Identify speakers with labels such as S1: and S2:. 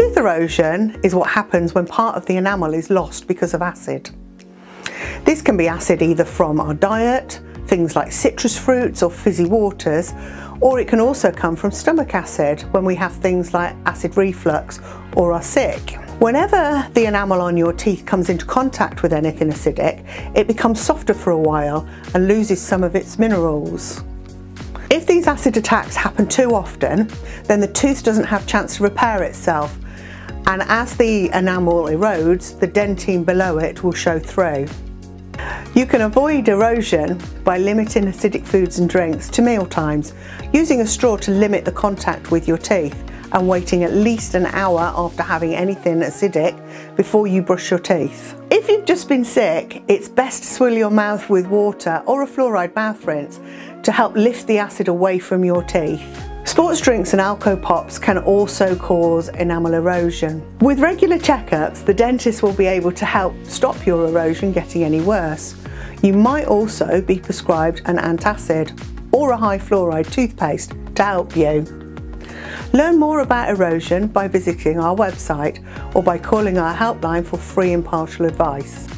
S1: Tooth erosion is what happens when part of the enamel is lost because of acid. This can be acid either from our diet, things like citrus fruits or fizzy waters, or it can also come from stomach acid when we have things like acid reflux or are sick. Whenever the enamel on your teeth comes into contact with anything acidic, it becomes softer for a while and loses some of its minerals. If these acid attacks happen too often, then the tooth doesn't have chance to repair itself and as the enamel erodes, the dentine below it will show through. You can avoid erosion by limiting acidic foods and drinks to meal times, using a straw to limit the contact with your teeth and waiting at least an hour after having anything acidic before you brush your teeth. If you've just been sick, it's best to swill your mouth with water or a fluoride mouth rinse to help lift the acid away from your teeth. Sports drinks and Alcopops can also cause enamel erosion. With regular checkups, the dentist will be able to help stop your erosion getting any worse. You might also be prescribed an antacid or a high fluoride toothpaste to help you. Learn more about erosion by visiting our website or by calling our helpline for free impartial advice.